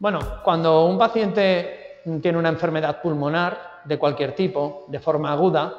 Bueno, cuando un paciente tiene una enfermedad pulmonar de cualquier tipo, de forma aguda,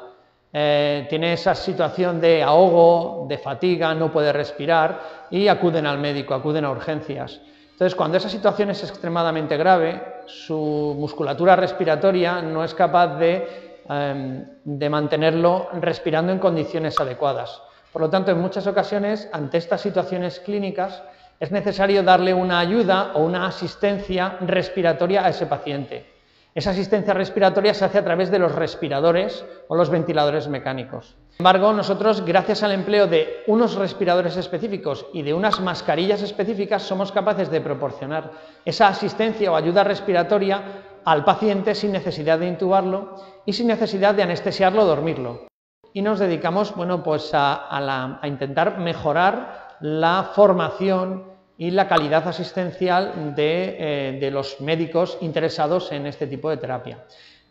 eh, tiene esa situación de ahogo, de fatiga, no puede respirar y acuden al médico, acuden a urgencias. Entonces, cuando esa situación es extremadamente grave, su musculatura respiratoria no es capaz de, em, de mantenerlo respirando en condiciones adecuadas. Por lo tanto, en muchas ocasiones, ante estas situaciones clínicas, es necesario darle una ayuda o una asistencia respiratoria a ese paciente. Esa asistencia respiratoria se hace a través de los respiradores o los ventiladores mecánicos. Sin embargo, nosotros, gracias al empleo de unos respiradores específicos y de unas mascarillas específicas, somos capaces de proporcionar esa asistencia o ayuda respiratoria al paciente sin necesidad de intubarlo y sin necesidad de anestesiarlo o dormirlo. Y nos dedicamos bueno, pues a, a intentar mejorar la formación y la calidad asistencial eh, de, los médicos interesados en este tipo de terapia.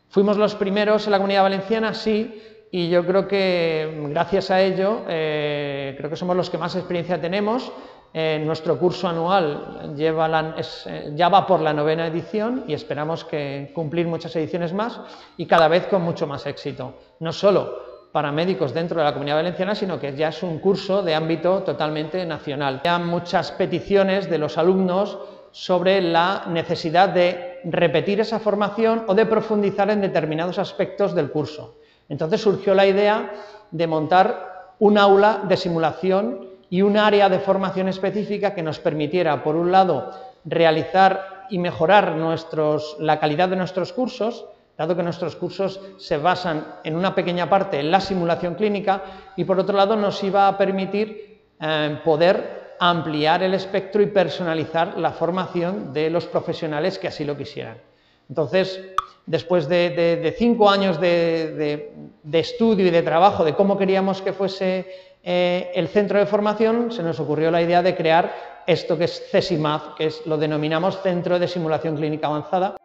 Fuimos los primeros en la Comunidad Valenciana, sí, y yo creo que gracias a ello, eh, creo que somos los que más experiencia tenemos. nuestro curso anual lleva eh, ya va por la novena edición y esperamos que cumplir muchas ediciones más y cada vez con mucho más éxito. No solo para médicos dentro de la Comunidad Valenciana, sino que ya es un curso de ámbito totalmente nacional. Hay muchas peticiones de los alumnos sobre la necesidad de repetir esa formación o de profundizar en determinados aspectos del curso. Entonces surgió la idea de montar un aula de simulación y un área de formación específica que nos permitiera, por un lado, realizar y mejorar la calidad de nuestros cursos, dado que nuestros cursos se basan en una pequeña parte en la simulación clínica y por otro lado nos iba a permitir eh, poder ampliar el espectro y personalizar la formación de los profesionales que así lo quisieran. Entonces, después de, cinco años de, estudio y de trabajo de cómo queríamos que fuese eh, el centro de formación, se nos ocurrió la idea de crear esto que es CESIMAF, que es, lo denominamos Centro de Simulación Clínica Avanzada.